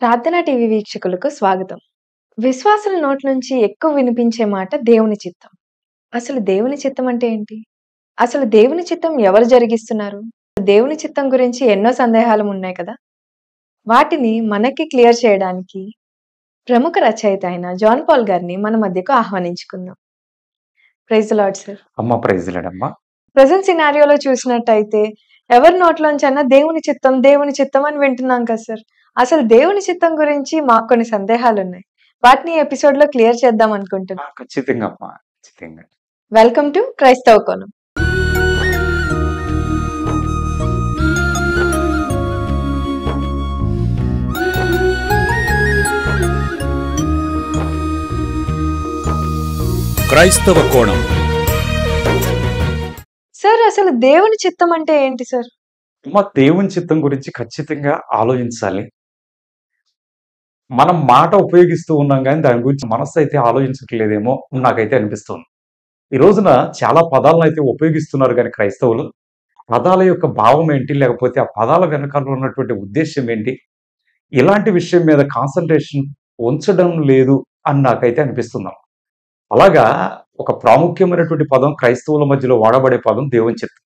ప్రార్థనా టీవీ వీక్షకులకు స్వాగతం. విశ్వాసుల నోటి నుంచి ఎక్కువ వినిపించే మాట దేవుని చిత్తం. అసలు దేవుని చిత్తం అంటే ఏంటి? అసలు దేవుని చిత్తం ఎవరు జరిగిస్తున్నారు? దేవుని చిత్తం గురించి ఎన్నో సందేహాలు ఉన్నాయి కదా? వాటిని మనకి క్లియర్ చేయడానికి ప్రముఖ రచయిత అయిన జాన్ పాల్ గారిని మన మధ్యకు ఆహ్వానించుకుందాం. Praise lord sir. అమ్మ ప్రైజ్లేడమ్మా ప్రజెంట్ సినారియోలో చూసినట్టయితే ఎవరి నోట్లోంచైనా దేవుని చిత్తం దేవుని చిత్తం అని వింటున్నాం కదా సార్. అసలు దేవుని చిత్తం గురించి మాకు కొన్ని సందేహాలు ఉన్నాయి. వాటిని ఎపిసోడ్లో క్లియర్ చేద్దాం అనుకుంటున్నాం. ఖచ్చితంగా అమ్మా ఖచ్చితంగా. వెల్కమ్ టు క్రైస్తవ కోణం. క్రైస్తవ కోణం. సార్ అసలు దేవుని చిత్తం అంటే ఏంటి సార్? అమ్మ దేవుని చిత్తం గురించి ఖచ్చితంగా ఆలోచించాలి. మనం మాట ఉపయోగిస్తూ ఉన్నాం కానీ దాని గురించి మనస్సు అయితే ఆలోచించట్లేదేమో నాకైతే అనిపిస్తుంది. ఈ రోజున చాలా పదాలను అయితే ఉపయోగిస్తున్నారు కానీ క్రైస్తవులు. పదాల యొక్క భావం ఏంటి? లేకపోతే ఆ పదాల వెనకాల ఉన్నటువంటి ఉద్దేశం ఏంటి? ఇలాంటి విషయం మీద కాన్సన్ట్రేషన్ ఉంచడం లేదు అని నాకైతే అనిపిస్తున్నాం అలాగా ఒక ప్రాముఖ్యమైనటువంటి పదం క్రైస్తవుల మధ్యలో వాడబడే పదం దేవుని చిత్తం.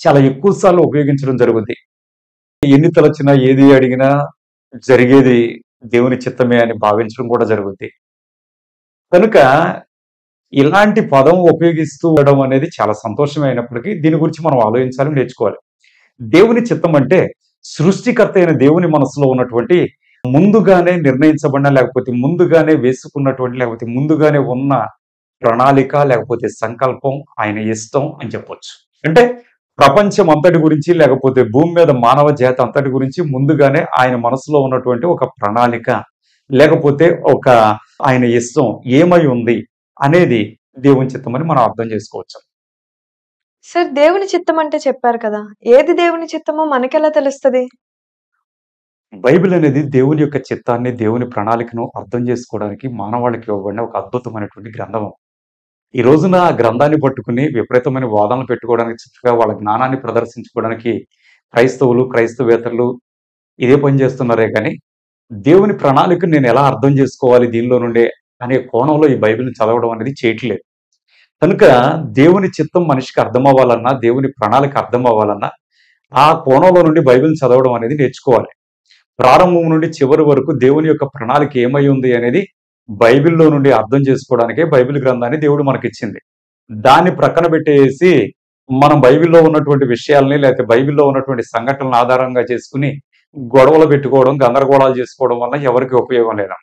చాలా ఎక్కువ సార్లు ఉపయోగించడం జరుగుద్ది. ఎన్ని తలచినా ఏది అడిగినా జరిగేది దేవుని చిత్తమే అని భావించడం కూడా జరుగుద్ది. కనుక ఇలాంటి పదం ఉపయోగిస్తూ ఉండడం అనేది చాలా సంతోషమైనప్పటికీ దీని గురించి మనం ఆలోచించాలి నేర్చుకోవాలి. దేవుని చిత్తం అంటే సృష్టికర్త అయిన దేవుని మనసులో ఉన్నటువంటి ముందుగానే నిర్ణయించబడిన లేకపోతే ముందుగానే వేసుకున్నటువంటి లేకపోతే ముందుగానే ఉన్న ప్రణాళిక లేకపోతే సంకల్పం ఆయన ఇష్టం అని చెప్పొచ్చు. అంటే ప్రపంచం అంతటి గురించి లేకపోతే భూమి మీద మానవ జాతి అంతటి గురించి ముందుగానే ఆయన మనసులో ఉన్నటువంటి ఒక ప్రణాళిక లేకపోతే ఒక ఆయన ఇష్టం ఏమై ఉంది అనేది దేవుని చిత్తమని మనం అర్థం చేసుకోవచ్చు. సార్ దేవుని చిత్తం అంటే చెప్పారు కదా. ఏది దేవుని చిత్తమో మనకెలా తెలుస్తుంది? బైబిల్ అనేది దేవుని యొక్క చిత్తాన్ని దేవుని ప్రణాళికను అర్థం చేసుకోవడానికి మానవాళికి ఇవ్వబడిన ఒక అద్భుతమైనటువంటి గ్రంథం ఈ రోజున ఆ గ్రంథాన్ని పట్టుకుని విపరీతమైన వాదనలు పెట్టుకోవడానికి చక్కగా వాళ్ళ జ్ఞానాన్ని ప్రదర్శించుకోవడానికి క్రైస్తవులు క్రైస్తవేతరులు ఇదే పని చేస్తున్నారే కానీ దేవుని ప్రణాళికను నేను ఎలా అర్థం చేసుకోవాలి దీనిలో నుండే అనే కోణంలో ఈ బైబిల్ని చదవడం అనేది చేయట్లేదు. కనుక దేవుని చిత్తం మనిషికి అర్థం అవ్వాలన్నా దేవుని ప్రణాళిక అర్థం అవ్వాలన్నా ఆ కోణంలో నుండి బైబిల్ చదవడం అనేది నేర్చుకోవాలి. ప్రారంభం నుండి చివరి వరకు దేవుని యొక్క ప్రణాళిక ఏమై ఉంది అనేది బైబిల్లో నుండి అర్థం చేసుకోవడానికే బైబిల్ గ్రంథాన్ని దేవుడు మనకిచ్చింది. దాన్ని ప్రక్కన పెట్టేసి మనం బైబిల్లో ఉన్నటువంటి విషయాల్ని లేకపోతే బైబిల్లో ఉన్నటువంటి సంఘటనలను ఆధారంగా చేసుకుని గొడవలు పెట్టుకోవడం గందరగోళాలు చేసుకోవడం వల్ల ఎవరికి ఉపయోగం లేదు.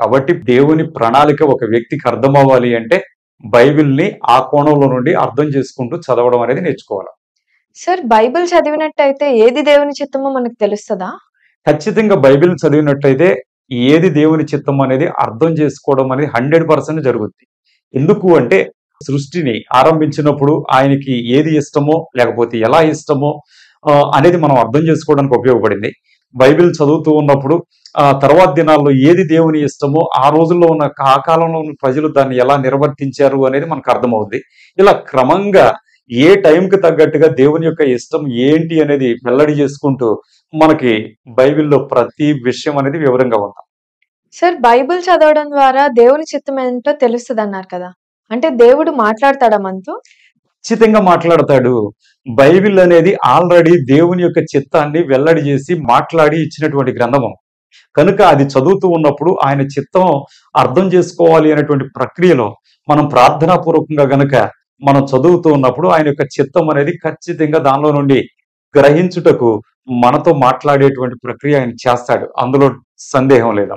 కాబట్టి దేవుని ప్రణాళిక ఒక వ్యక్తికి అర్థం అవ్వాలి అంటే బైబిల్ని ఆ కోణంలో నుండి అర్థం చేసుకుంటూ చదవడం అనేది నేర్చుకోవాలి. సార్ బైబిల్ చదివినట్టయితే ఏది దేవుని చిత్తమో మనకు తెలుస్తుందా? ఖచ్చితంగా బైబిల్ చదివినట్లయితే ఏది దేవుని చిత్తం అనేది అర్థం చేసుకోవడం అనేది హండ్రెడ్ పర్సెంట్ జరుగుద్ది. ఎందుకు అంటే సృష్టిని ఆరంభించినప్పుడు ఆయనకి ఏది ఇష్టమో లేకపోతే ఎలా ఇష్టమో అనేది మనం అర్థం చేసుకోవడానికి ఉపయోగపడింది. బైబిల్ చదువుతూ ఉన్నప్పుడు ఆ తర్వాత దినాల్లో ఏది దేవుని ఇష్టమో ఆ రోజుల్లో ఉన్న ఆ కాలంలో ఉన్న ప్రజలు దాన్ని ఎలా నిర్వర్తించారు అనేది మనకు అర్థమవుద్ది. ఇలా క్రమంగా ఏ టైంకి తగ్గట్టుగా దేవుని యొక్క ఇష్టం ఏంటి అనేది వెల్లడి చేసుకుంటూ మనకి బైబిల్లో ప్రతి విషయం అనేది వివరంగా ఉంది? సార్ బైబిల్ చదవడం ద్వారా దేవుని చిత్తం ఏంటో తెలుస్తుంది అన్నారు కదా. అంటే దేవుడు మాట్లాడతాడా మనతో? ఖచ్చితంగా మాట్లాడతాడు. బైబిల్ అనేది ఆల్రెడీ దేవుని యొక్క చిత్తాన్ని వెల్లడి చేసి మాట్లాడి ఇచ్చినటువంటి గ్రంథము. కనుక అది చదువుతూ ఉన్నప్పుడు ఆయన చిత్తం అర్థం చేసుకోవాలి అనేటువంటి ప్రక్రియలో మనం ప్రార్థనాపూర్వకంగా గనుక మనం చదువుతూ ఉన్నప్పుడు ఆయన యొక్క చిత్తం అనేది ఖచ్చితంగా దానిలో నుండి గ్రహించుటకు మనతో మాట్లాడేటువంటి ప్రక్రియ ఆయన చేస్తాడు. అందులో సందేహం లేదా?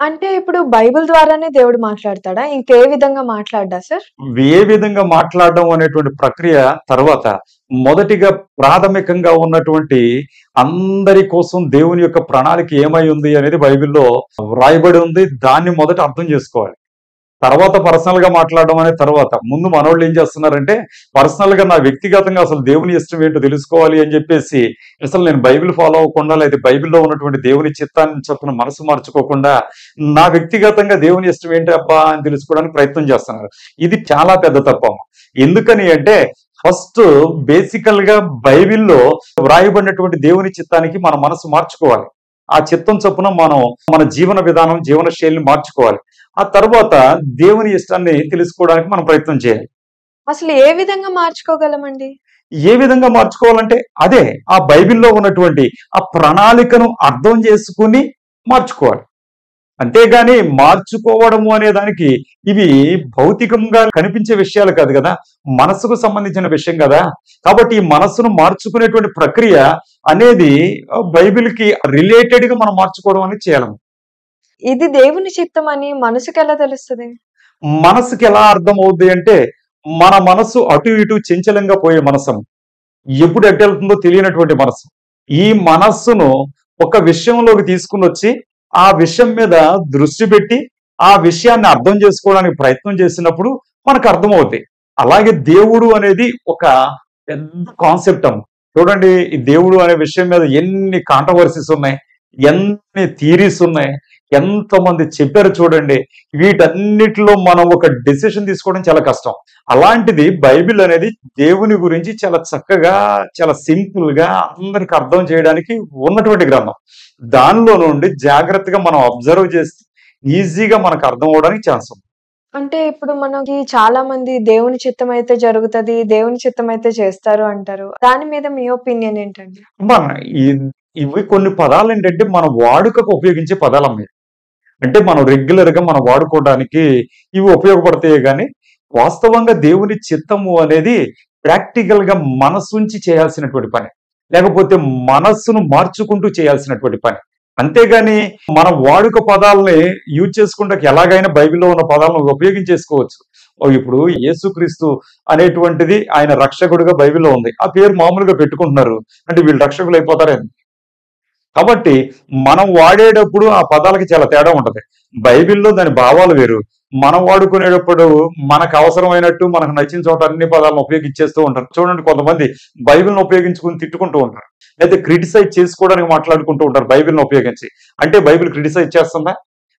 అంటే ఇప్పుడు బైబిల్ ద్వారానే దేవుడు మాట్లాడతాడా? ఇంకే విధంగా మాట్లాడ్డా సార్? ఏ విధంగా మాట్లాడడం అనేటువంటి ప్రక్రియ తర్వాత మొదటిగా ప్రాథమికంగా ఉన్నటువంటి అందరి కోసం దేవుని యొక్క ప్రణాళిక ఏమై ఉంది అనేది బైబిల్లో వ్రాయబడి ఉంది. దాన్ని మొదట అర్థం చేసుకోవాలి. తర్వాత పర్సనల్గా మాట్లాడడం అనే తర్వాత ముందు మనోళ్ళు ఏం చేస్తున్నారంటే పర్సనల్గా నా వ్యక్తిగతంగా అసలు దేవుని ఇష్టం ఏంటో తెలుసుకోవాలి అని చెప్పేసి అసలు నేను బైబిల్ ఫాలో అవ్వకుండా లేదా బైబిల్లో ఉన్నటువంటి దేవుని చిత్తాన్ని చొప్పున మనసు మార్చుకోకుండా నా వ్యక్తిగతంగా దేవుని ఇష్టం ఏంటి అబ్బా అని తెలుసుకోవడానికి ప్రయత్నం చేస్తున్నారు. ఇది చాలా పెద్ద తప్పం. ఎందుకని అంటే ఫస్ట్ బేసికల్గా బైబిల్లో వ్రాయబడినటువంటి దేవుని చిత్తానికి మన మనసు మార్చుకోవాలి. ఆ చిత్తం చొప్పున మనం మన జీవన విధానం జీవన శైలిని మార్చుకోవాలి. ఆ తర్వాత దేవుని ఇష్టాన్ని తెలుసుకోవడానికి మనం ప్రయత్నం చేయాలి. అసలు ఏ విధంగా మార్చుకోగలమండి? ఏ విధంగా మార్చుకోవాలంటే అదే ఆ బైబిల్లో ఉన్నటువంటి ఆ ప్రణాళికను అర్థం చేసుకుని మార్చుకోవాలి. అంతేగాని మార్చుకోవడము అనే దానికి ఇవి భౌతికంగా కనిపించే విషయాలు కాదు కదా. మనసుకు సంబంధించిన విషయం కదా. కాబట్టి ఈ మనస్సును మార్చుకునేటువంటి ప్రక్రియ అనేది ఆ, బైబిల్కి రిలేటెడ్గా మనం మార్చుకోవడం అనేది చేయాలి. ఇది దేవుని చిత్తం అని మనసుకి ఎలా తెలుస్తుంది? మనసుకి ఎలా అర్థం అవుద్ది అంటే మన మనసు అటు ఇటు చంచలంగా పోయే మనసు. ఎప్పుడు ఎట్టెళ్తుందో తెలియనటువంటి మనసు. ఈ మనస్సును ఒక విషయంలోకి తీసుకుని వచ్చి ఆ విషయం మీద దృష్టి పెట్టి ఆ విషయాన్ని అర్థం చేసుకోవడానికి ప్రయత్నం చేసినప్పుడు మనకు అర్థమవుతాయి అలాగే దేవుడు అనేది ఒక పెద్ద కాన్సెప్ట్ అమ్మ. చూడండి ఈ దేవుడు అనే విషయం మీద ఎన్ని కాంట్రవర్సీస్ ఉన్నాయి ఎన్ని థీరీస్ ఉన్నాయి ఎంతమంది చెప్పారు చూడండి వీటన్నిటిలో మనం ఒక డెసిషన్ తీసుకోవడం చాలా కష్టం. అలాంటిది బైబిల్ అనేది దేవుని గురించి చాలా చక్కగా చాలా సింపుల్గా అందరికి అర్థం చేయడానికి ఉన్నటువంటి గ్రంథం. దానిలో నుండి జాగ్రత్తగా మనం అబ్జర్వ్ చేస్తే ఈజీగా మనకు అర్థం అవడానికి ఛాన్స్ ఉంది. అంటే ఇప్పుడు మనకి చాలా మంది దేవుని చిత్తం అయితే జరుగుతది దేవుని చిత్తం అయితే చేస్తారు అంటారు. దాని మీద మీ ఒపీనియన్ ఏంటండి? ఇవి కొన్ని పదాలు ఏంటంటే మన వాడుకకు ఉపయోగించే పదాలు అమ్మాయి అంటే మనం రెగ్యులర్గా మనం వాడుకోవడానికి ఇవి ఉపయోగపడతాయి కానీ వాస్తవంగా దేవుని చిత్తము అనేది ప్రాక్టికల్గా మనసుంచి చేయాల్సినటువంటి పని. లేకపోతే మనస్సును మార్చుకుంటూ చేయాల్సినటువంటి పని. అంతేగాని మనం వాడుక పదాలని యూజ్ చేసుకుంటే ఎలాగైనా బైబిల్లో ఉన్న పదాలను ఉపయోగించేసుకోవచ్చు. ఇప్పుడు యేసుక్రీస్తు అనేటువంటిది ఆయన రక్షకుడిగా బైబిల్లో ఉంది. ఆ పేరు మామూలుగా పెట్టుకుంటున్నారు. అంటే వీళ్ళు రక్షకులు అయిపోతారని కాబట్టి మనం వాడేటప్పుడు ఆ పదాలకి చాలా తేడా ఉంటది. బైబిల్లో దాని భావాలు వేరు. మనం వాడుకునేటప్పుడు మనకు అవసరమైనట్టు మనకు నచ్చిన చోట అన్ని పదాలను ఉపయోగించేస్తూ ఉంటారు. చూడండి కొంతమంది బైబిల్ని ఉపయోగించుకుని తిట్టుకుంటూ ఉంటారు. లేదా క్రిటిసైజ్ చేసుకోవడానికి మాట్లాడుకుంటూ ఉంటారు బైబిల్ని ఉపయోగించి. అంటే బైబిల్ క్రిటిసైజ్ చేస్తుందా?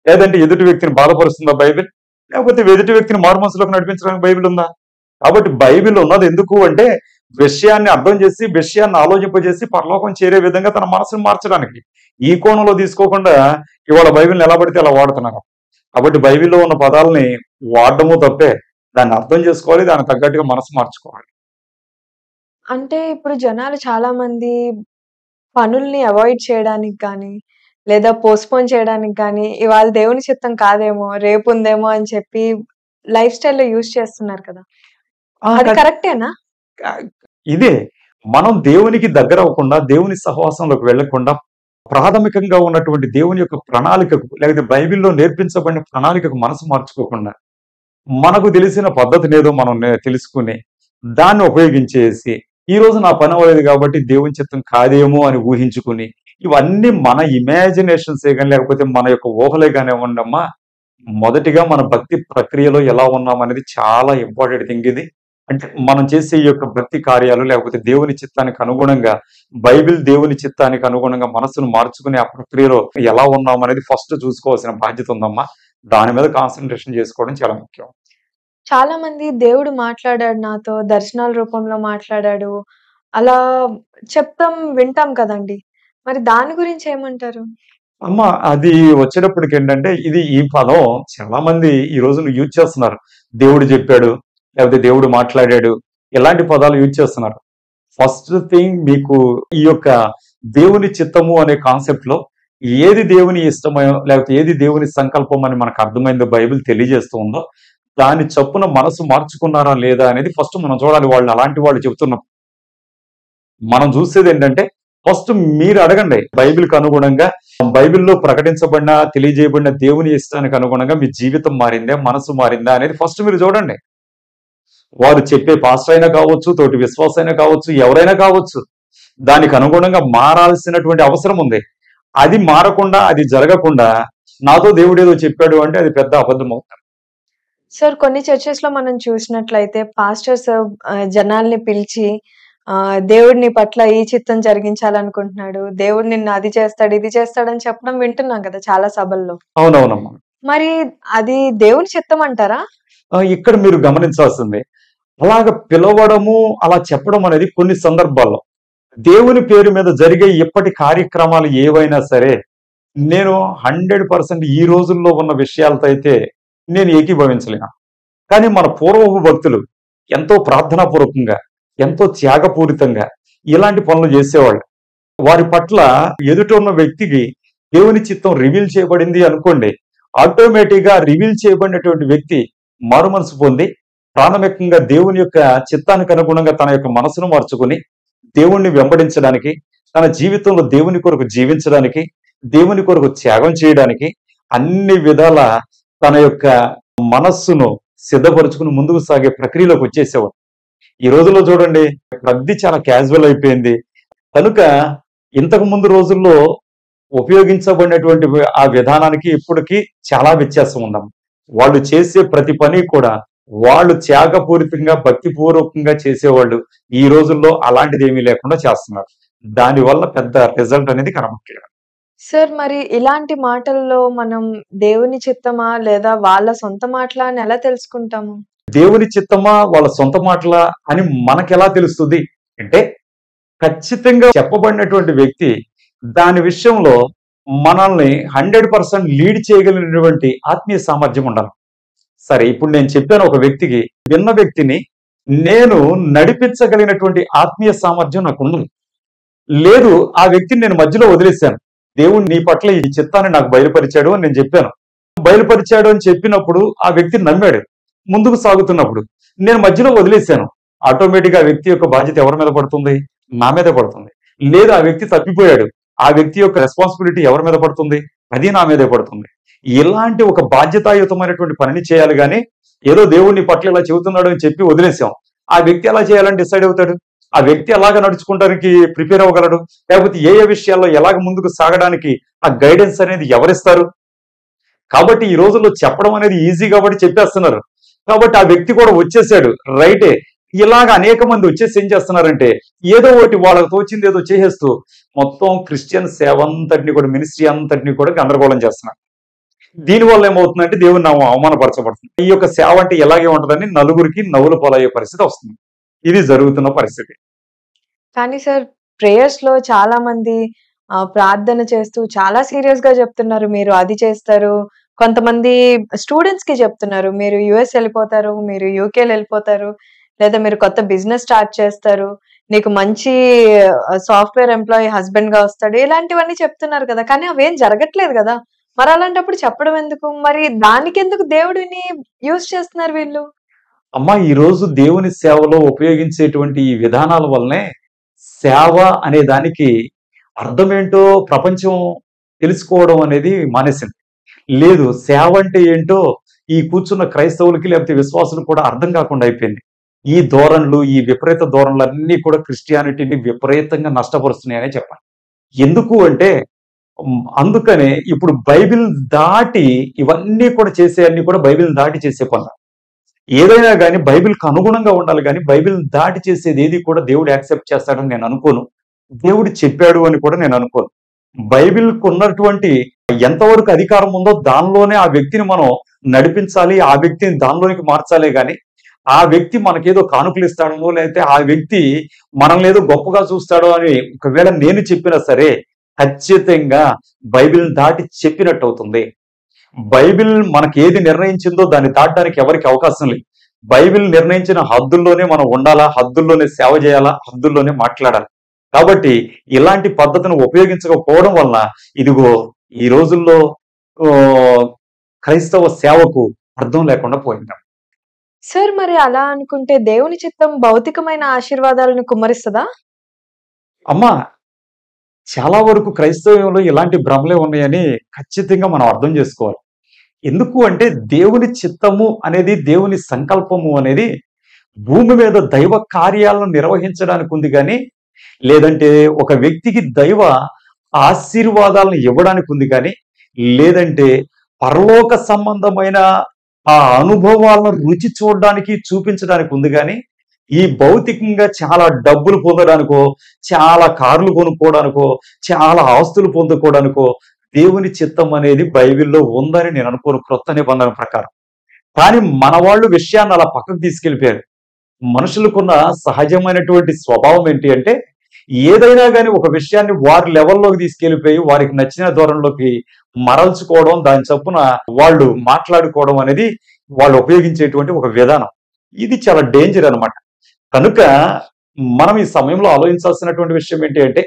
లేదంటే ఎదుటి వ్యక్తిని బాధపరుస్తుందా బైబిల్? లేకపోతే ఎదుటి వ్యక్తిని మారుమనసులోకి నడిపించడానికి బైబిల్ ఉందా? కాబట్టి బైబిల్ ఉన్నది ఎందుకు అంటే విషయాన్ని అర్థం చేసి విషయాన్ని ఆలోచింపజేసి పరలోకం చేరే విధంగా తన మనసును మార్చడానికి. ఈ కోణంలో తీసుకోకుండా ఇవాళ బైబిల్ని ఎలా పడితే అలా వాడుతున్నారు. కాబట్టి బైబిల్లో ఉన్న పదాలని వాడడము తప్పే. దాన్ని అర్థం చేసుకోవాలి దానికి తగ్గట్టుగా మనసు మార్చుకోవాలి. అంటే ఇప్పుడు జనాలు చాలా మంది పనుల్ని అవాయిడ్ చేయడానికి కానీ లేదా పోస్ట్పోన్ చేయడానికి కానీ ఇవాళ దేవుని చిత్తం కాదేమో రేపు ఉందేమో అని చెప్పి లైఫ్ స్టైల్లో యూజ్ చేస్తున్నారు కదా. అది కరెక్టేనా? ఇదే. మనం దేవునికి దగ్గర అవ్వకుండా దేవుని సహవాసంలోకి వెళ్ళకుండా ప్రాథమికంగా ఉన్నటువంటి దేవుని యొక్క ప్రణాళికకు లేకపోతే బైబిల్లో నేర్పించబడిన ప్రణాళికకు మనసు మార్చుకోకుండా మనకు తెలిసిన పద్ధతి ఏదో మనం తెలుసుకుని దాన్ని ఉపయోగించేసి ఈ రోజు నా పని అవ్వలేదు కాబట్టి దేవుని చిత్తం కాదేమో అని ఊహించుకుని ఇవన్నీ మన ఇమాజినేషన్సే కానీ లేకపోతే మన యొక్క ఊహలే కానీ ఉండమ్మా మొదటిగా మన భక్తి ప్రక్రియలో ఎలా ఉన్నాం అనేది చాలా ఇంపార్టెంట్ థింగ్ ఇది. అంటే మనం చేసే ఈ యొక్క భక్తి కార్యాలు లేకపోతే దేవుని చిత్తానికి అనుగుణంగా బైబిల్ దేవుని చిత్తానికి అనుగుణంగా మనసును మార్చుకునే ఆ ప్రక్రియలో ఎలా ఉన్నాం అనేది ఫస్ట్ చూసుకోవాల్సిన బాధ్యత ఉందమ్మా. దాని మీద కాన్సన్ట్రేషన్ చేసుకోవడం చాలా ముఖ్యం. చాలా మంది దేవుడు మాట్లాడాడు నాతో దర్శనాల రూపంలో మాట్లాడాడు. అలా చెప్తాం వింటాం కదండి. మరి దాని గురించి ఏమంటారు? అమ్మ అది వచ్చేటప్పటికి ఏంటంటే ఇది ఈ పదం చాలా మంది ఈ రోజున యూజ్ చేస్తున్నారు. దేవుడు చెప్పాడు లేకపోతే దేవుడు మాట్లాడాడు. ఇలాంటి పదాలు యూజ్ చేస్తున్నారు. ఫస్ట్ థింగ్ మీకు ఈ యొక్క దేవుని చిత్తము అనే కాన్సెప్ట్లో ఏది దేవుని ఇష్టమో లేకపోతే ఏది దేవుని సంకల్పం అని మనకు అర్థమైందో బైబిల్ తెలియజేస్తూ ఉందో దాని చొప్పున మనసు మార్చుకున్నారా లేదా అనేది ఫస్ట్ మనం చూడాలి. వాళ్ళు అలాంటి వాళ్ళు చెప్తున్నాం మనం చూసేది ఏంటంటే ఫస్ట్ మీరు అడగండి. బైబిల్కి అనుగుణంగా బైబిల్లో ప్రకటించబడిన తెలియజేయబడిన దేవుని ఇష్టానికి అనుగుణంగా మీ జీవితం మారిందా మనసు మారిందా అనేది ఫస్ట్ మీరు చూడండి. వారు చెప్పే పాస్టర్ అయినా కావచ్చు తోటి విశ్వాస అయినా కావచ్చు ఎవరైనా కావచ్చు దానికి అనుగుణంగా మారాల్సినటువంటి అవసరం ఉంది. అది మారకుండా అది జరగకుండా నాతో దేవుడు ఏదో చెప్పాడు అంటే అది పెద్ద అబద్ధం అవుతుంది. సార్ కొన్ని చర్చెస్లో మనం చూసినట్లయితే పాస్టర్స్ జనాల్ని పిలిచి ఆ, దేవుడిని పట్ల ఈ చిత్తం జరిగించాలనుకుంటున్నాడు. దేవుడు నిన్ను అది చేస్తాడు ఇది చేస్తాడని చెప్పడం వింటున్నాం కదా చాలా సభల్లో. అవునవునమ్మా. మరి అది దేవుని చిత్తం అంటారా? ఇక్కడ మీరు గమనించాల్సింది అలాగ పిలవడము అలా చెప్పడం అనేది కొన్ని సందర్భాల్లో. దేవుని పేరు మీద జరిగే ఇప్పటి కార్యక్రమాలు ఏవైనా సరే నేను హండ్రెడ్ పర్సెంట్ ఈ రోజుల్లో ఉన్న విషయాలతో అయితే నేను ఏకీభవించలేను. కానీ మన పూర్వపు భక్తులు ఎంతో ప్రార్థనాపూర్వకంగా ఎంతో త్యాగపూరితంగా ఇలాంటి పనులు చేసేవాళ్ళు. వారి పట్ల ఎదుట ఉన్న వ్యక్తికి దేవుని చిత్తం రివీల్ చేయబడింది అనుకోండి ఆటోమేటిక్గా రివీల్ చేయబడినటువంటి వ్యక్తి మారు మనసు పొంది ప్రాథమికంగా దేవుని యొక్క చిత్తానికి అనుగుణంగా తన యొక్క మనసును మార్చుకుని దేవుణ్ణి వెంబడించడానికి తన జీవితంలో దేవుని కొరకు జీవించడానికి దేవుని కొరకు త్యాగం చేయడానికి అన్ని విధాల తన యొక్క మనస్సును సిద్ధపరుచుకుని ముందుకు సాగే ప్రక్రియలోకి వచ్చేసేవాడు. ఈ రోజుల్లో చూడండి ప్రతి చాలా క్యాజువల్ అయిపోయింది. కనుక ఇంతకు ముందు రోజుల్లో ఉపయోగించబడినటువంటి ఆ విధానానికి ఇప్పటికీ చాలా వ్యత్యాసం ఉందాం వాళ్ళు చేసే ప్రతి పని కూడా వాళ్ళు త్యాగపూరితంగా భక్తిపూర్వకంగా చేసేవాళ్ళు ఈ రోజుల్లో అలాంటిది ఏమీ లేకుండా చేస్తున్నారు. దానివల్ల పెద్ద రిజల్ట్ అనేది కనబడట్లేదు. సార్ మరి ఇలాంటి మాటల్లో మనం దేవుని చిత్తమా లేదా వాళ్ళ సొంత మాటలా అని ఎలా తెలుసుకుంటాము? దేవుని చిత్తమా వాళ్ళ సొంత మాటలా అని మనకెలా తెలుస్తుంది అంటే ఖచ్చితంగా చెప్పబడినటువంటి వ్యక్తి దాని విషయంలో మనల్ని హండ్రెడ్ పర్సెంట్ లీడ్ చేయగలిగినటువంటి ఆత్మీయ సామర్థ్యం ఉండాలి. సరే ఇప్పుడు నేను చెప్పాను ఒక వ్యక్తికి విన్న వ్యక్తిని నేను నడిపించగలిగినటువంటి ఆత్మీయ సామర్థ్యం నాకు ఉండదు లేదు ఆ వ్యక్తిని నేను మధ్యలో వదిలేశాను. దేవుడు నీ పట్ల ఈ చిత్తాన్ని నాకు బయలుపరిచాడు అని నేను చెప్పాను. బయలుపరిచాడు అని చెప్పినప్పుడు ఆ వ్యక్తి నమ్మాడు. ముందుకు సాగుతున్నప్పుడు నేను మధ్యలో వదిలేశాను. ఆటోమేటిక్ ఆ వ్యక్తి యొక్క బాధ్యత ఎవరి మీద పడుతుంది? నా మీద పడుతుంది. లేదు ఆ వ్యక్తి తప్పిపోయాడు. ఆ వ్యక్తి యొక్క రెస్పాన్సిబిలిటీ ఎవరి మీద పడుతుంది? అది నా మీదే పడుతుంది. ఇలాంటి ఒక బాధ్యతాయుతమైనటువంటి పనిని చేయాలి కానీ ఏదో దేవుడిని పట్ల ఇలా చెబుతున్నాడు అని చెప్పి వదిలేసాం. ఆ వ్యక్తి ఎలా చేయాలని డిసైడ్ అవుతాడు? ఆ వ్యక్తి ఎలాగ నడుచుకుంటానికి ప్రిపేర్ అవ్వగలడు? లేకపోతే ఏ ఏ విషయాల్లో ఎలాగ ముందుకు సాగడానికి ఆ గైడెన్స్ అనేది ఎవరిస్తారు? కాబట్టి ఈ రోజుల్లో చెప్పడం అనేది ఈజీ కాబట్టి చెప్పేస్తున్నారు. కాబట్టి ఆ వ్యక్తి కూడా వచ్చేసాడు రైటే. ఇలాగ అనేక మంది వచ్చేసి ఏం చేస్తున్నారంటే ఏదో ఒకటి వాళ్ళకి తోచింది ఏదో చేసేస్తూ మొత్తం క్రిస్టియన్ సేవ అంతటిని కూడా మినిస్ట్రీ అంతటిని కూడా గందరగోళం చేస్తున్నారు. దీనివల్ల ఏమవుతుందంటే దేవుని నామం అవమానపరచబడుతుంది. ఈ యొక్క సేవ అంటే ఎలాగే ఉంటుందని నలుగురికి నవ్వులు పాలయ్యే పరిస్థితి వస్తుంది. ఇది జరుగుతున్న పరిస్థితి. కానీ సార్ ప్రేయర్స్లో చాలా మంది ప్రార్థన చేస్తూ చాలా సీరియస్గా చెప్తున్నారు. మీరు అది చేస్తారు. కొంతమంది స్టూడెంట్స్కి చెప్తున్నారు. మీరు యుఎస్ వెళ్ళిపోతారు మీరు యూకే వెళ్ళిపోతారు లేదా మీరు కొత్త బిజినెస్ స్టార్ట్ చేస్తారు. నీకు మంచి సాఫ్ట్వేర్ ఎంప్లాయీ హస్బెండ్గా వస్తాడు. ఇలాంటివన్నీ చెప్తున్నారు కదా. కానీ అవేం జరగట్లేదు కదా. మరి అలాంటప్పుడు చెప్పడం ఎందుకు? మరి దానికి ఎందుకు దేవుడిని యూజ్ చేస్తున్నారు వీళ్ళు? అమ్మా ఈ రోజు దేవుని సేవలో ఉపయోగించేటువంటి ఈ విధానాల వల్లనే సేవ అనే దానికి అర్థమేంటో ప్రపంచం తెలుసుకోవడం అనేది మానేసింది. లేదు సేవ అంటే ఏంటో ఈ కూర్చున్న క్రైస్తవులకి లేకపోతే విశ్వాసం కూడా అర్థం కాకుండా అయిపోయింది. ఈ ధోరణులు ఈ విపరీత ధోరణులు అన్ని కూడా క్రిస్టియానిటీని విపరీతంగా నష్టపరుస్తున్నాయనే చెప్పాలి. ఎందుకు అంటే అందుకనే ఇప్పుడు బైబిల్ దాటి ఇవన్నీ కూడా చేసే అన్ని కూడా బైబిల్ దాటి చేసే పనులు. ఏదైనా కానీ బైబిల్కి అనుగుణంగా ఉండాలి కానీ బైబిల్ దాటి చేసేది ఏది కూడా దేవుడు యాక్సెప్ట్ చేస్తాడని నేను అనుకోను. దేవుడు చెప్పాడు అని కూడా నేను అనుకోను. బైబిల్కు ఉన్నటువంటి ఎంతవరకు అధికారం ఉందో దానిలోనే ఆ వ్యక్తిని మనం నడిపించాలి ఆ వ్యక్తిని దానిలోనికి మార్చాలి కానీ ఆ వ్యక్తి మనకేదో కానుకలు ఇస్తాడో లేకపోతే ఆ వ్యక్తి మనల్ని ఏదో గొప్పగా చూస్తాడో అని ఒకవేళ నేను చెప్పినా సరే ఖచ్చితంగా బైబిల్ దాటి చెప్పినట్టు అవుతుంది బైబిల్ మనకి ఏది నిర్ణయించిందో దాన్ని దాటడానికి ఎవరికి అవకాశం లేదు. బైబిల్ నిర్ణయించిన హద్దుల్లోనే మనం ఉండాలా? హద్దుల్లోనే సేవ చేయాలా? హద్దుల్లోనే మాట్లాడాలి? కాబట్టి ఇలాంటి పద్ధతిని ఉపయోగించకపోవడం వలన ఇదిగో ఈ రోజుల్లో క్రైస్తవ సేవకు అర్థం లేకుండా పోయింది. సార్ మరి అలా అనుకుంటే దేవుని చిత్తం భౌతికమైన ఆశీర్వాదాలను కుమ్మరిస్తుందా? అమ్మా చాలా వరకు క్రైస్తవంలో ఇలాంటి భ్రమలే ఉన్నాయని ఖచ్చితంగా మనం అర్థం చేసుకోవాలి. ఎందుకు అంటే దేవుని చిత్తము అనేది దేవుని సంకల్పము అనేది భూమి మీద దైవ కార్యాలను నిర్వహించడానికి ఉంది కానీ లేదంటే ఒక వ్యక్తికి దైవ ఆశీర్వాదాలను ఇవ్వడానికి ఉంది కానీ లేదంటే పరలోక సంబంధమైన ఆ అనుభవాలను రుచి చూడడానికి చూపించడానికి ఉంది కానీ ఈ భౌతికంగా చాలా డబ్బులు పొందడానికో చాలా కార్లు కొనుక్కోవడానికో చాలా ఆస్తులు పొందుకోవడానికో దేవుని చిత్తం అనేది బైబిల్లో ఉందని నేను అనుకోను. క్రొత్త నిబంధన ప్రకారం. కానీ మన వాళ్ళు విషయాన్ని అలా పక్కకు తీసుకెళ్ళిపోయారు. మనుషులకున్న సహజమైనటువంటి స్వభావం ఏంటి అంటే ఏదైనా కానీ ఒక విషయాన్ని వారి లెవెల్లోకి తీసుకెళ్ళిపోయి వారికి నచ్చిన ధోరణిలోకి మరల్చుకోవడం దాని చొప్పున వాళ్ళు మాట్లాడుకోవడం అనేది వాళ్ళు ఉపయోగించేటువంటి ఒక విధానం. ఇది చాలా డేంజర్ అన్నమాట. కనుక మనం ఈ సమయంలో ఆలోచించాల్సినటువంటి విషయం ఏంటి అంటే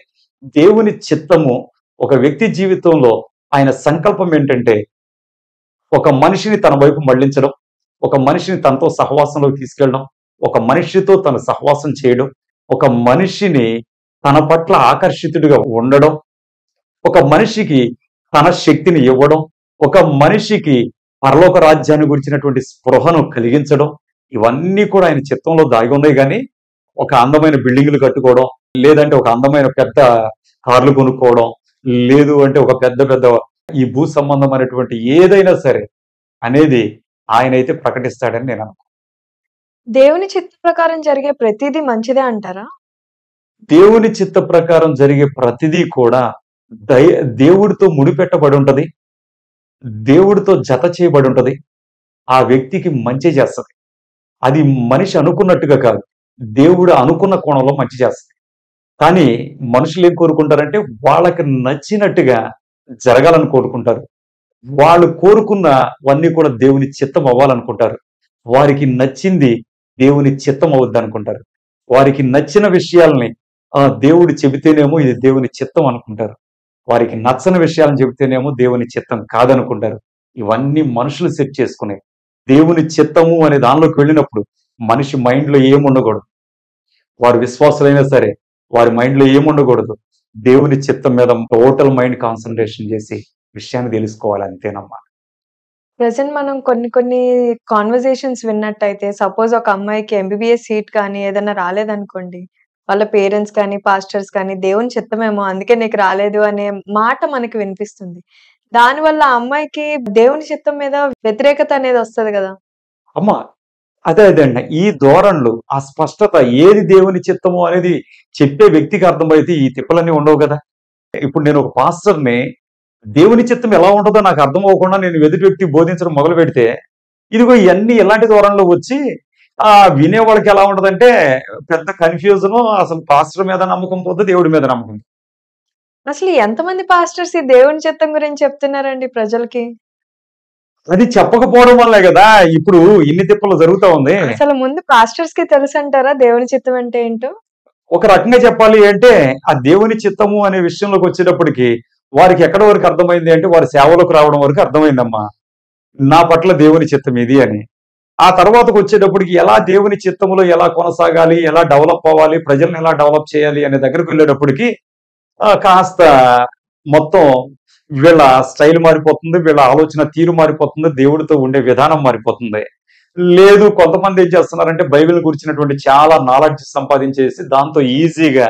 దేవుని చిత్తము ఒక వ్యక్తి జీవితంలో ఆయన సంకల్పం ఏంటంటే ఒక మనిషిని తన వైపు మళ్ళించడం ఒక మనిషిని తనతో సహవాసంలోకి తీసుకెళ్ళడం ఒక మనిషితో తన సహవాసం చేయడం ఒక మనిషిని తన పట్ల ఆకర్షితుడిగా ఉండడం ఒక మనిషికి తన శక్తిని ఇవ్వడం ఒక మనిషికి పరలోక రాజ్యాన్ని గురించినటువంటి స్పృహను కలిగించడం ఇవన్నీ కూడా ఆయన చిత్తంలో దాగి ఉన్నాయి కానీ ఒక అందమైన బిల్డింగ్లు కట్టుకోవడం లేదంటే ఒక అందమైన పెద్ద కార్లు కొనుక్కోవడం లేదు అంటే ఒక పెద్ద పెద్ద ఈ భూ సంబంధమైనటువంటి ఏదైనా సరే అనేది ఆయన అయితే ప్రకటిస్తాడని నేను అనుకుంటున్నాను. దేవుని చిత్త ప్రకారం జరిగే ప్రతిదీ మంచిదే అంటారా? దేవుని చిత్త ప్రకారం జరిగే ప్రతిదీ కూడా దయ దేవుడితో ముడిపెట్టబడి ఉంటది. దేవుడితో జత చేయబడి ఉంటది. ఆ వ్యక్తికి మంచి చేస్తది. అది మనిషి అనుకున్నట్టుగా కాదు. దేవుడు అనుకున్న కోణంలో మంచి చేస్తుంది కానీ మనుషులు ఏం కోరుకుంటారంటే వాళ్ళకి నచ్చినట్టుగా జరగాలని కోరుకుంటారు. వాళ్ళు కోరుకున్నవన్నీ కూడా దేవుని చిత్తం అవ్వాలనుకుంటారు. వారికి నచ్చింది దేవుని చిత్తం అవుద్ది అనుకుంటారు వారికి నచ్చిన విషయాల్ని ఆ దేవుడు చెబితేనేమో ఇది దేవుని చిత్తం అనుకుంటారు. వారికి నచ్చని విషయాలను చెబితేనేమో దేవుని చిత్తం కాదనుకుంటారు. ఇవన్నీ మనుషులు సెట్ చేసుకునేవి దేవుని చిత్తము అనే దానిలోకి వెళ్ళినప్పుడు మనిషి మైండ్లో ఏముండకూడదు వారు విశ్వాసులైనా సరే వారి మైండ్లో ఏముండకూడదు దేవుని చిత్తం మీద టోటల్ మైండ్ కాన్సన్ట్రేషన్ చేసి విషయాన్ని తెలుసుకోవాలి అంతేనమ్మా. ప్రెసెంట్ మనం కొన్ని కొన్ని కాన్వర్సేషన్స్ విన్నట్టయితే సపోజ్ ఒక అమ్మాయికి ఎంబీబీఎస్ సీట్ కానీ ఏదైనా రాలేదనుకోండి వాళ్ళ పేరెంట్స్ కానీ పాస్టర్స్ కానీ దేవుని చిత్తమేమో అందుకే నీకు రాలేదు అనే మాట మనకి వినిపిస్తుంది. దానివల్ల వల్ల అమ్మాయికి దేవుని చిత్తం మీద వ్యతిరేకత అనేది వస్తది కదా. అమ్మా అదే అదే ఈ ధోరణులు ఆ స్పష్టత ఏది దేవుని చిత్తము అనేది చెప్పే వ్యక్తికి అర్థమైతే ఈ తిప్పలన్నీ ఉండవు కదా. ఇప్పుడు నేను ఒక పాస్టర్ని దేవుని చిత్తం ఎలా ఉంటుందో నాకు అర్థం అవ్వకుండా నేను ఎదుటి వ్యక్తి బోధించడం మొదలు పెడితే ఇదిగో ఇవన్నీ ఇలాంటి ధోరణులు వచ్చి ఆ వినేవాళ్ళకి ఎలా ఉంటదంటే పెద్ద కన్ఫ్యూజను అసలు పాస్టర్ మీద నమ్మకం పోతే దేవుడి మీద నమ్మకం. అసలు ఎంతమంది పాస్టర్స్ ఈ దేవుని చిత్తం గురించి చెప్తున్నారండి ప్రజలకి? అది చెప్పకపోవడం వల్లే కదా ఇప్పుడు ఇన్ని తిప్పలు జరుగుతా ఉంది. అసలు ముందు పాస్టర్స్కి తెలుసు అంటారా దేవుని చిత్తం అంటే ఏంటో? ఒక రకంగా చెప్పాలి అంటే ఆ దేవుని చిత్తము అనే విషయంలోకి వచ్చేటప్పటికి వారికి ఎక్కడ వరకు అర్థమైంది అంటే వారి సేవలోకి రావడం వరకు అర్థమైందమ్మా. నా పట్ల దేవుని చిత్తం ఇది అని. ఆ తర్వాతకు వచ్చేటప్పటికి ఎలా దేవుని చిత్తములో ఎలా కొనసాగాలి ఎలా డెవలప్ అవ్వాలి ప్రజల్ని ఎలా డెవలప్ చేయాలి అనే దగ్గరకు వెళ్ళేటప్పటికి కాస్త మొత్తం వీళ్ళ స్టైల్ మారిపోతుంది వీళ్ళ ఆలోచన తీరు మారిపోతుంది దేవుడితో ఉండే విధానం మారిపోతుంది. లేదు కొంతమంది ఏం చేస్తున్నారంటే బైబిల్ గురించినటువంటి చాలా నాలెడ్జ్ సంపాదించేసి దాంతో ఈజీగా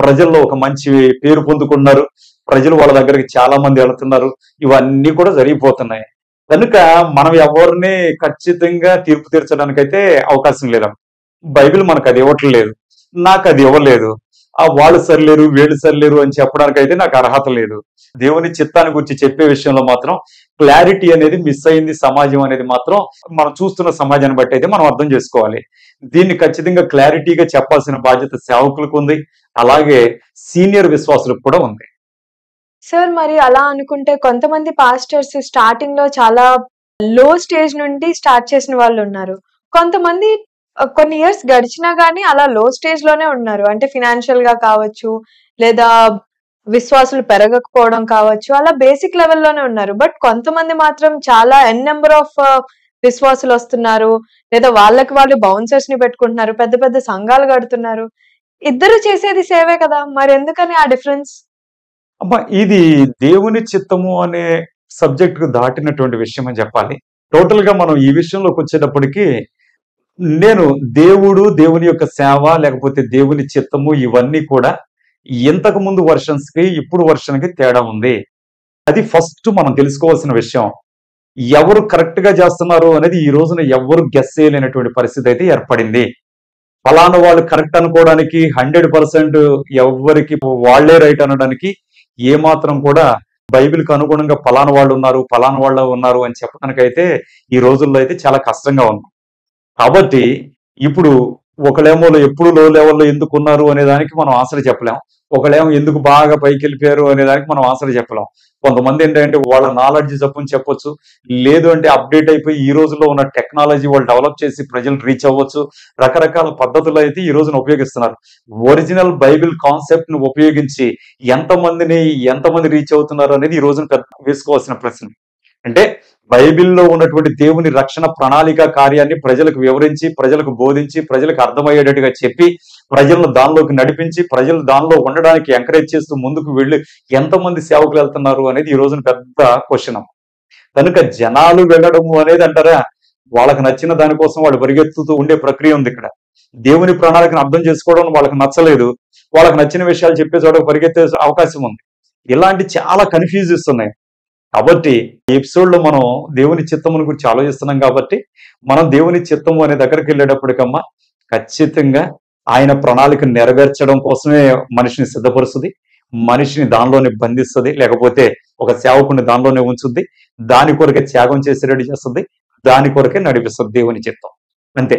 ప్రజల్లో ఒక మంచి పేరు పొందుకున్నారు. ప్రజలు వాళ్ళ దగ్గరికి చాలా మంది వెళుతున్నారు. ఇవన్నీ కూడా జరిగిపోతున్నాయి. కనుక మనం ఎవరిని ఖచ్చితంగా తీర్పు తీర్చడానికైతే అవకాశం లేదు బైబిల్ మనకు అది ఇవ్వట్లేదు. నాకు అది ఇవ్వలేదు. ఆ వాళ్ళు సరిలేరు వీళ్ళు సరిలేరు అని చెప్పడానికి అయితే నాకు అర్హత లేదు. దేవుని చిత్తాన్ని గురించి చెప్పే విషయంలో మాత్రం క్లారిటీ అనేది మిస్ అయింది సమాజం అనేది మాత్రం మనం చూస్తున్న సమాజాన్ని బట్టి అయితే మనం అర్థం చేసుకోవాలి. దీన్ని ఖచ్చితంగా క్లారిటీగా చెప్పాల్సిన బాధ్యత సేవకులకు ఉంది. అలాగే సీనియర్ విశ్వాసులకు కూడా ఉంది. సార్ మరి అలా అనుకుంటే కొంతమంది పాస్టర్స్ స్టార్టింగ్లో చాలా లో స్టేజ్ నుండి స్టార్ట్ చేసిన వాళ్ళు ఉన్నారు. కొంతమంది కొన్ని ఇయర్స్ గడిచినా గానీ అలా లో స్టేజ్లోనే ఉన్నారు. అంటే ఫినాన్షియల్గా కావచ్చు లేదా విశ్వాసులు పెరగకపోవడం కావచ్చు అలా బేసిక్ లెవెల్లోనే ఉన్నారు. బట్ కొంతమంది మాత్రం చాలా ఎన్ నెంబర్ ఆఫ్ విశ్వాసులు వస్తున్నారు లేదా వాళ్ళకి వాళ్ళు బౌన్సర్స్ని పెట్టుకుంటున్నారు పెద్ద పెద్ద సంఘాలు కడుతున్నారు. ఇద్దరు చేసేది సేవే కదా. మరి ఎందుకని ఆ డిఫరెన్స్ అమ్మా ఇది దేవుని చిత్తము అనే సబ్జెక్ట్కు దాటినటువంటి విషయం అని చెప్పాలి. టోటల్గా మనం ఈ విషయంలోకి వచ్చేటప్పటికి నేను దేవుడు దేవుని యొక్క సేవ లేకపోతే దేవుని చిత్తము ఇవన్నీ కూడా ఇంతకు ముందు వర్షన్స్కి ఇప్పుడు వర్షన్కి తేడా ఉంది. అది ఫస్ట్ మనం తెలుసుకోవాల్సిన విషయం. ఎవరు కరెక్ట్గా చేస్తున్నారు అనేది ఈ రోజున ఎవరు గెస్ చేయలేనటువంటి పరిస్థితి అయితే ఏర్పడింది. ఫలానా వాళ్ళు కరెక్ట్ అనుకోవడానికి హండ్రెడ్ పర్సెంట్ ఎవరికి వాళ్ళే రైట్ అనడానికి ఏ మాత్రం కూడా బైబిల్కి అనుగుణంగా ఫలానా వాళ్ళు ఉన్నారు ఫలానా వాళ్ళు ఉన్నారు అని చెప్పడానికైతే ఈ రోజుల్లో అయితే చాలా కష్టంగా ఉంది. కాబట్టి ఇప్పుడు ఒకళ్ళేమో ఎప్పుడు లో లెవెల్లో ఎందుకు ఉన్నారు అనే దానికి మనం ఆన్సర్ చెప్పలేం. ఒకళ్ళేమో ఎందుకు బాగా పైకి వెళ్ళిపోయారు అనే దానికి మనం ఆన్సర్ చెప్పలేం. కొంతమంది ఏంటంటే వాళ్ళ నాలెడ్జ్ తప్పని చెప్పొచ్చు. లేదు అంటే అప్డేట్ అయిపోయి ఈ రోజుల్లో ఉన్న టెక్నాలజీ వాళ్ళు డెవలప్ చేసి ప్రజలు రీచ్ అవ్వచ్చు. రకరకాల పద్ధతులు అయితే ఈ రోజున ఉపయోగిస్తున్నారు. ఒరిజినల్ బైబిల్ కాన్సెప్ట్ను ఉపయోగించి ఎంతమందిని ఎంతమంది రీచ్ అవుతున్నారు అనేది ఈ రోజున పెద్ద వేసుకోవాల్సిన ప్రశ్న. అంటే బైబిల్లో ఉన్నటువంటి దేవుని రక్షణ ప్రణాళిక కార్యాన్ని ప్రజలకు వివరించి ప్రజలకు బోధించి ప్రజలకు అర్థమయ్యేటట్టుగా చెప్పి ప్రజలను దానిలోకి నడిపించి ప్రజలు దానిలో ఉండడానికి ఎంకరేజ్ చేస్తూ ముందుకు వెళ్ళి ఎంతమంది సేవకులు వెళ్తున్నారు అనేది ఈ రోజున పెద్ద క్వశ్చన్ కనుక జనాలు వెళ్ళడము అనేది అంటారా? వాళ్ళకి నచ్చిన దానికోసం వాళ్ళు పరిగెత్తుతూ ఉండే ప్రక్రియ ఉంది ఇక్కడ. దేవుని ప్రణాళికను అర్థం చేసుకోవడం వాళ్ళకి నచ్చలేదు. వాళ్ళకి నచ్చిన విషయాలు చెప్పే చోట పరిగెత్తే అవకాశం ఉంది. ఇలాంటి చాలా కన్ఫ్యూజ్ ఇస్తున్నాయి కాబట్టి ఈ ఎపిసోడ్లో మనం దేవుని చిత్తమును గురించి ఆలోచిస్తున్నాం కాబట్టి మనం దేవుని చిత్తము అనే దగ్గరికి వెళ్ళేటప్పటికమ్మా ఖచ్చితంగా ఆయన ప్రణాళిక నెరవేర్చడం కోసమే మనిషిని సిద్ధపరుస్తుంది మనిషిని దానిలోనే బంధిస్తుంది లేకపోతే ఒక సేవకుని దానిలోనే ఉంచుద్ది దాని కొరకే త్యాగం చేసి రెడీ చేస్తుంది దాని కొరకే నడిపిస్తుంది దేవుని చిత్తం. అంతే.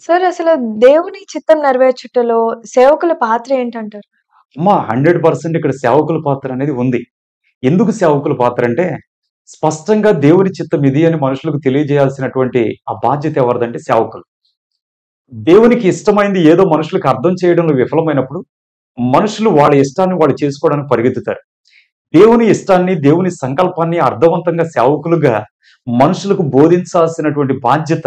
సార్ అసలు దేవుని చిత్తం నెరవేర్చుటలో సేవకుల పాత్ర ఏంటంటారు? అమ్మా హండ్రెడ్ పర్సెంట్ ఇక్కడ సేవకుల పాత్ర అనేది ఉంది. ఎందుకు సేవకుల పాత్ర అంటే స్పష్టంగా దేవుని చిత్తం ఇది అని మనుషులకు తెలియజేయాల్సినటువంటి ఆ బాధ్యత ఎవరిదంటే సేవకులు. దేవునికి ఇష్టమైంది ఏదో మనుషులకు అర్థం చేయడంలో విఫలమైనప్పుడు మనుషులు వాళ్ళ ఇష్టాన్ని వాళ్ళు చేసుకోవడానికి పరిగెత్తుతారు. దేవుని ఇష్టాన్ని దేవుని సంకల్పాన్ని అర్థవంతంగా సేవకులుగా మనుషులకు బోధించాల్సినటువంటి బాధ్యత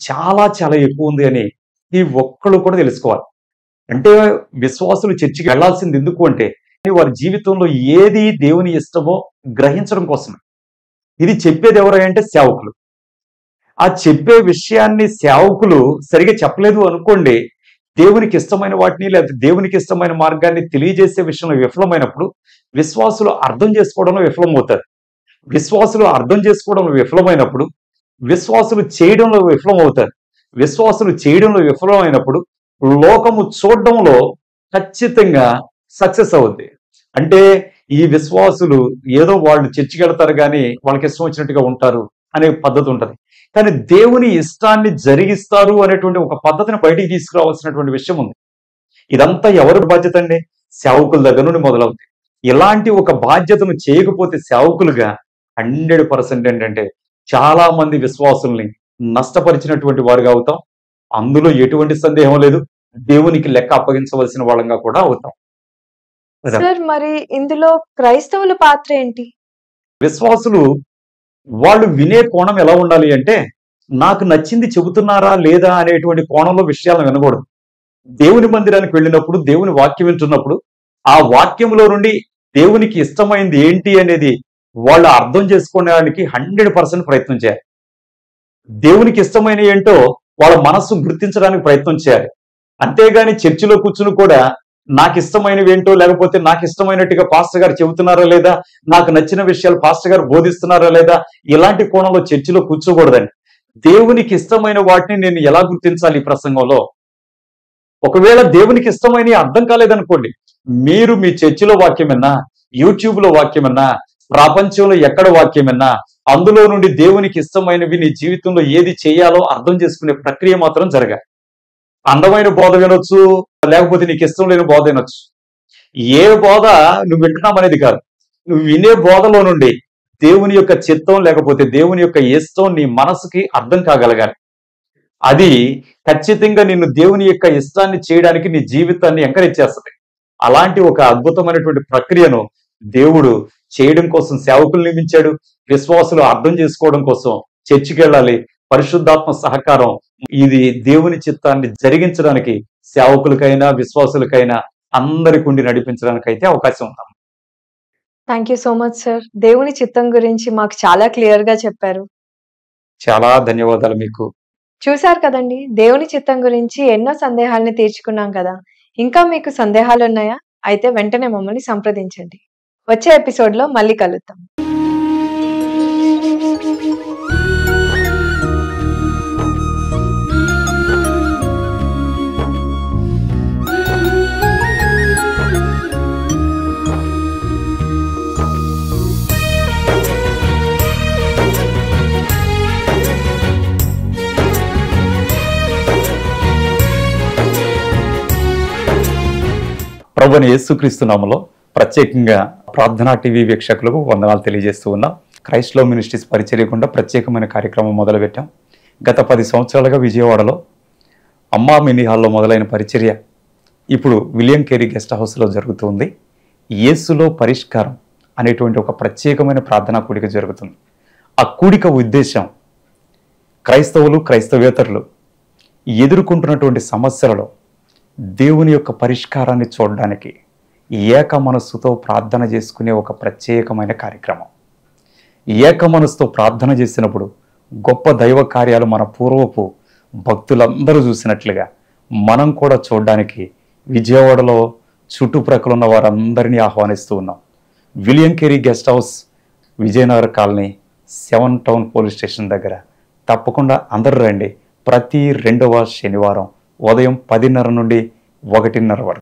చాలా చాలా ఎక్కువ ఉంది అని ఈ ఒక్కళ్ళు కూడా తెలుసుకోవాలి. అంటే విశ్వాసులు చర్చికి వెళ్ళాల్సింది ఎందుకు అంటే వారి జీవితంలో ఏది దేవుని ఇష్టమో గ్రహించడం కోసమే. ఇది చెప్పేది ఎవరంటే సేవకులు. ఆ చెప్పే విషయాన్ని సేవకులు సరిగా చెప్పలేదు అనుకోండి దేవునికి ఇష్టమైన వాటిని లేకపోతే దేవునికి ఇష్టమైన మార్గాన్ని తెలియజేసే విషయంలో విఫలమైనప్పుడు విశ్వాసులు అర్థం చేసుకోవడంలో విఫలమవుతారు. విశ్వాసులు అర్థం చేసుకోవడంలో విఫలమైనప్పుడు విశ్వాసులు చేయడంలో విఫలమవుతారు. విశ్వాసులు చేయడంలో విఫలమైనప్పుడు లోకము చూడడంలో ఖచ్చితంగా సక్సెస్ అవుద్ది. అంటే ఈ విశ్వాసులు ఏదో వాళ్ళు చర్చికి వెళ్తారు కానీ వాళ్ళకి ఇష్టం వచ్చినట్టుగా ఉంటారు అనే పద్ధతి ఉంటుంది. కానీ దేవుని ఇష్టాన్ని జరిగిస్తారు అనేటువంటి ఒక పద్ధతిని బయటికి తీసుకురావాల్సినటువంటి విషయం ఉంది. ఇదంతా ఎవరి బాధ్యత అండి? సేవకుల దగ్గర నుండి మొదలవుతుంది ఇలాంటి ఒక బాధ్యతను చేయకపోతే సేవకులుగా హండ్రెడ్ పర్సెంట్ ఏంటంటే చాలా మంది విశ్వాసుల్ని నష్టపరిచినటువంటి వారుగా అవుతాం. అందులో ఎటువంటి సందేహం లేదు. దేవునికి లెక్క అప్పగించవలసిన వాళ్ళంగా కూడా అవుతాం. సార్ మరి ఇందులో క్రైస్తవుల పాత్ర ఏంటి? విశ్వాసులు వాళ్ళు వినే కోణం ఎలా ఉండాలి అంటే నాకు నచ్చింది చెబుతున్నారా లేదా అనేటువంటి కోణంలో విషయాలను వినకూడదు. దేవుని మందిరానికి వెళ్ళినప్పుడు దేవుని వాక్యం వింటున్నప్పుడు ఆ వాక్యంలో నుండి దేవునికి ఇష్టమైంది ఏంటి అనేది వాళ్ళు అర్థం చేసుకోవడానికి హండ్రెడ్ పర్సెంట్ ప్రయత్నం చేయాలి. దేవునికి ఇష్టమైన ఏంటో వాళ్ళ మనస్సు గుర్తించడానికి ప్రయత్నం చేయాలి. అంతేగాని చర్చిలో కూర్చుని కూడా నాకు ఇష్టమైనవి ఏంటో లేకపోతే నాకు ఇష్టమైనట్టుగా పాస్టర్ గారు చెబుతున్నారా లేదా? నాకు నచ్చిన విషయాలు పాస్టర్ గారు బోధిస్తున్నారా లేదా? ఇలాంటి కోణంలో చర్చిలో కూర్చోకూడదండి. దేవునికి ఇష్టమైన వాటిని నేను ఎలా గుర్తించాలి ఈ ప్రసంగంలో? ఒకవేళ దేవునికి ఇష్టమైన అర్థం కాలేదనుకోండి మీరు మీ చర్చిలో వాక్యమన్నా యూట్యూబ్లో వాక్యమన్నా ప్రపంచంలో ఎక్కడ వాక్యమన్నా అందులో నుండి దేవునికి ఇష్టమైనవి నీ జీవితంలో ఏది చేయాలో అర్థం చేసుకునే ప్రక్రియ మాత్రం జరగాలి. అందమైన బోధ వినొచ్చు లేకపోతే నీకు ఇష్టం లేని బోధ వినొచ్చు. ఏ బోధ నువ్వు వింటున్నామనేది కాదు. నువ్వు వినే బోధలో నుండి దేవుని యొక్క చిత్తం లేకపోతే దేవుని యొక్క ఇష్టం నీ మనసుకి అర్థం కాగలగాలి. అది ఖచ్చితంగా నిన్ను దేవుని యొక్క ఇష్టాన్ని చేయడానికి నీ జీవితాన్ని ఎంకరేజ్ చేస్తుంది అలాంటి ఒక అద్భుతమైనటువంటి ప్రక్రియను దేవుడు చేయడం కోసం సేవకులు నియమించాడు. విశ్వాసులు అర్థం చేసుకోవడం కోసం చర్చికి వెళ్ళాలి పరిశుద్ధాత్మ సహకారం ఇది దేవుని చిత్తాన్ని జరిగించడానికి సేవకులకైనా విశ్వాసులకైనా అందరికి ఉండి నడిపించడానికి అయితే అవకాశం ఉంది thank you so much sir దేవుని చిత్తం గురించి మాకు చాలా క్లియర్గా చెప్పారు. చాలా ధన్యవాదాలు మీకు. చూశారు కదండి దేవుని చిత్తం గురించి ఎన్నో సందేహాలని తీర్చుకున్నాం కదా. ఇంకా మీకు సందేహాలు ఉన్నాయా అయితే వెంటనే మమ్మల్ని సంప్రదించండి. వచ్చే ఎపిసోడ్లో మళ్ళీ కలుద్దాం. ప్రభుని యేసుక్రీస్తునామలో ప్రత్యేకంగా ప్రార్థనా టీవీ వీక్షకులకు వందనాలు తెలియజేస్తూ ఉన్నాం. క్రైస్లో మినిస్ట్రీస్ పరిచర్యకుండా ప్రత్యేకమైన కార్యక్రమం మొదలుపెట్టాం. గత పది సంవత్సరాలుగా విజయవాడలో అమ్మా మినీ హాల్లో మొదలైన పరిచర్య ఇప్పుడు విలియం కేరీ గెస్ట్ హౌస్లో జరుగుతుంది. యేసులో పరిష్కారం అనేటువంటి ఒక ప్రత్యేకమైన ప్రార్థనా కూడిక జరుగుతుంది. ఆ కూడిక ఉద్దేశం క్రైస్తవులు క్రైస్తవేతరులు ఎదుర్కొంటున్నటువంటి సమస్యలలో దేవుని యొక్క పరిష్కారాన్ని చూడడానికి ఏక మనస్సుతో ప్రార్థన చేసుకునే ఒక ప్రత్యేకమైన కార్యక్రమం. ఏక మనస్సుతో ప్రార్థన చేసినప్పుడు గొప్ప దైవ కార్యాలు మన పూర్వపు భక్తులందరూ చూసినట్లుగా మనం కూడా చూడడానికి విజయవాడలో చుట్టుప్రక్కల ఉన్న వారందరినీ ఆహ్వానిస్తూ ఉన్నాం. William Carey guest house Vijayanagar colony seven town police station దగ్గర తప్పకుండా అందరూ రండి. ప్రతి రెండవ శనివారం ఉదయం పదిన్నర నుండి ఒకటిన్నర వరకు.